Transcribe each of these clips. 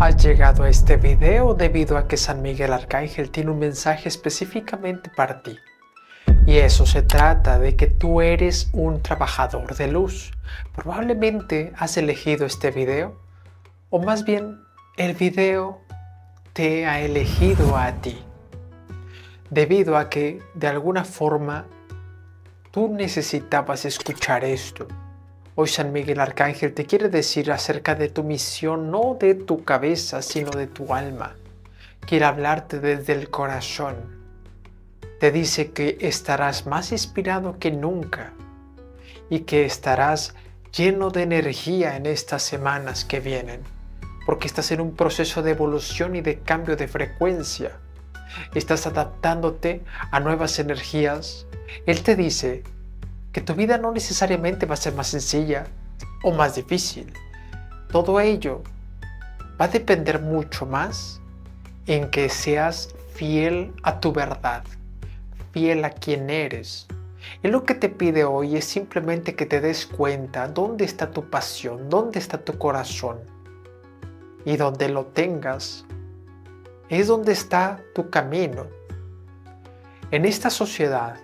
Has llegado a este video debido a que San Miguel Arcángel tiene un mensaje específicamente para ti. Y eso se trata de que tú eres un trabajador de luz. Probablemente has elegido este video, o más bien el video te ha elegido a ti. Debido a que de alguna forma tú necesitabas escuchar esto. Hoy San Miguel Arcángel te quiere decir acerca de tu misión, no de tu cabeza, sino de tu alma. Quiere hablarte desde el corazón. Te dice que estarás más inspirado que nunca y que estarás lleno de energía en estas semanas que vienen, porque estás en un proceso de evolución y de cambio de frecuencia. Estás adaptándote a nuevas energías. Él te dice que tu vida no necesariamente va a ser más sencilla o más difícil. Todo ello va a depender mucho más en que seas fiel a tu verdad, fiel a quien eres. Y lo que te pide hoy es simplemente que te des cuenta dónde está tu pasión, dónde está tu corazón. Y donde lo tengas, es donde está tu camino. En esta sociedad,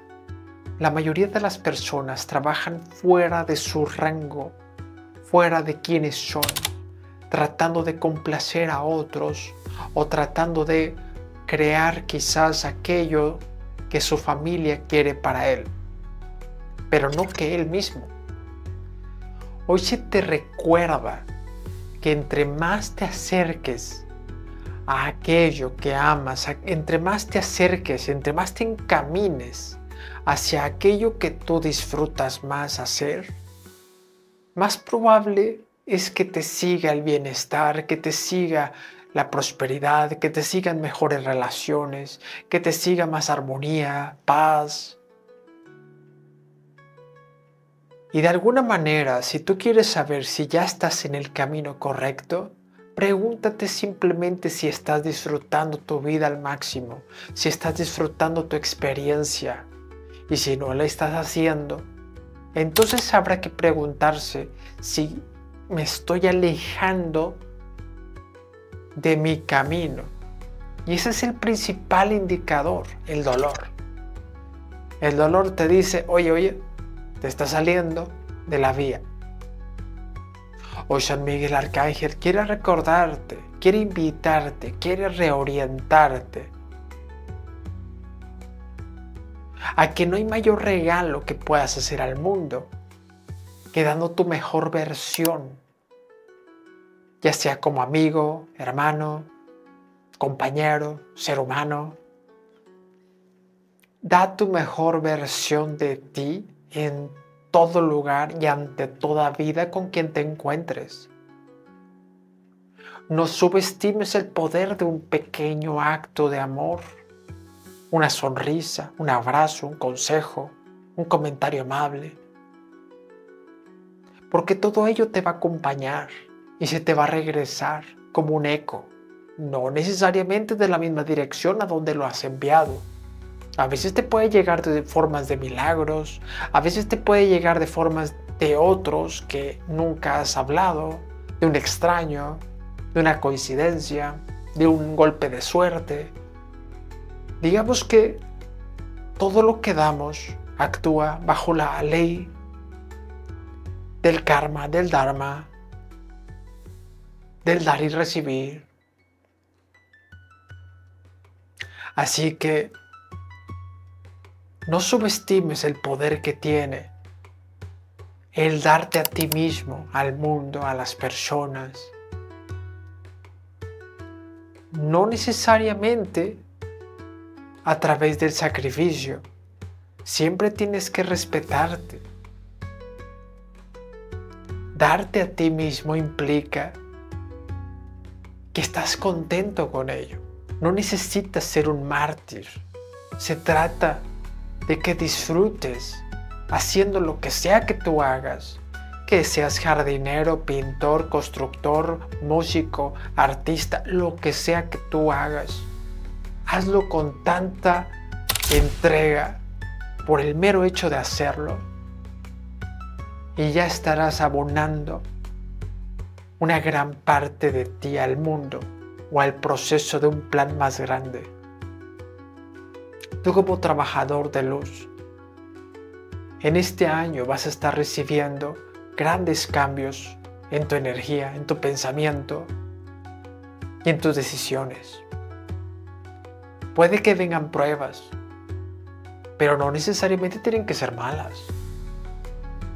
la mayoría de las personas trabajan fuera de su rango, fuera de quienes son, tratando de complacer a otros o tratando de crear quizás aquello que su familia quiere para él, pero no que él mismo. Hoy se te recuerda que entre más te acerques a aquello que amas, entre más te acerques, entre más te encamines hacia aquello que tú disfrutas más hacer, más probable es que te siga el bienestar, que te siga la prosperidad, que te sigan mejores relaciones, que te siga más armonía, paz. Y de alguna manera, si tú quieres saber si ya estás en el camino correcto, pregúntate simplemente si estás disfrutando tu vida al máximo, si estás disfrutando tu experiencia, y si no la estás haciendo, entonces habrá que preguntarse si me estoy alejando de mi camino. Y ese es el principal indicador, el dolor. El dolor te dice, oye, oye, te está saliendo de la vía. Hoy San Miguel Arcángel quiere recordarte, quiere invitarte, quiere reorientarte a que no hay mayor regalo que puedas hacer al mundo que dando tu mejor versión, ya sea como amigo, hermano, compañero, ser humano. Da tu mejor versión de ti en todo lugar y ante toda vida con quien te encuentres. No subestimes el poder de un pequeño acto de amor una sonrisa, un abrazo, un consejo, un comentario amable. Porque todo ello te va a acompañar y se te va a regresar como un eco, no necesariamente de la misma dirección a donde lo has enviado. A veces te puede llegar de formas de milagros, a veces te puede llegar de formas de otros que nunca has hablado, de un extraño, de una coincidencia, de un golpe de suerte, Digamos que todo lo que damos actúa bajo la ley del karma, del dharma, del dar y recibir. Así que no subestimes el poder que tiene el darte a ti mismo, al mundo, a las personas. No necesariamente a través del sacrificio. Siempre tienes que respetarte. Darte a ti mismo implica que estás contento con ello. No necesitas ser un mártir. Se trata de que disfrutes haciendo lo que sea que tú hagas. Que seas jardinero, pintor, constructor, músico, artista, lo que sea que tú hagas hazlo con tanta entrega por el mero hecho de hacerlo y ya estarás abonando una gran parte de ti al mundo o al proceso de un plan más grande. Tú como trabajador de luz, en este año vas a estar recibiendo grandes cambios en tu energía, en tu pensamiento y en tus decisiones. Puede que vengan pruebas, pero no necesariamente tienen que ser malas.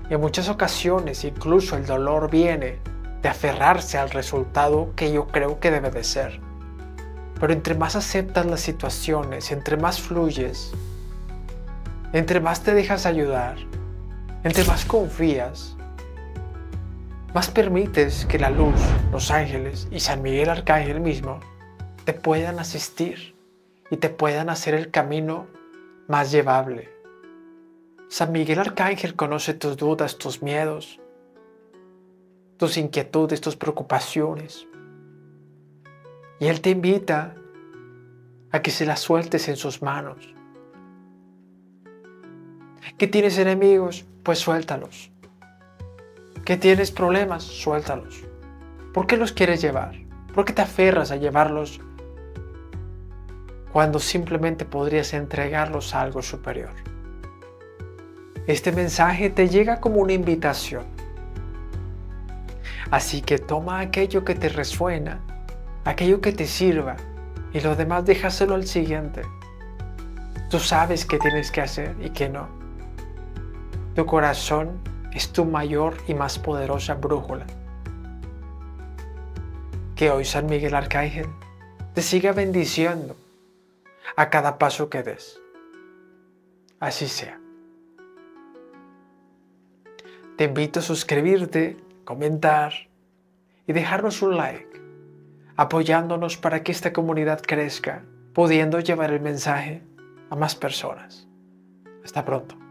En muchas ocasiones incluso el dolor viene de aferrarse al resultado que yo creo que debe de ser. Pero entre más aceptas las situaciones, entre más fluyes, entre más te dejas ayudar, entre más confías, más permites que la luz, los ángeles y San Miguel Arcángel mismo te puedan asistir y te puedan hacer el camino más llevable. San Miguel Arcángel conoce tus dudas, tus miedos, tus inquietudes, tus preocupaciones. Y Él te invita a que se las sueltes en sus manos. ¿Que tienes enemigos? Pues suéltalos. ¿Que tienes problemas? Suéltalos. ¿Por qué los quieres llevar? ¿Por qué te aferras a llevarlos cuando simplemente podrías entregarlos a algo superior? Este mensaje te llega como una invitación Así que toma aquello que te resuena, aquello que te sirva y lo demás déjaselo al siguiente. Tú sabes qué tienes que hacer y qué no. Tu corazón es tu mayor y más poderosa brújula. Que hoy San Miguel Arcángel te siga bendiciendo a cada paso que des. Así sea. Te invito a suscribirte comentar y dejarnos un like, apoyándonos para que esta comunidad crezca, pudiendo llevar el mensaje a más personas. Hasta pronto.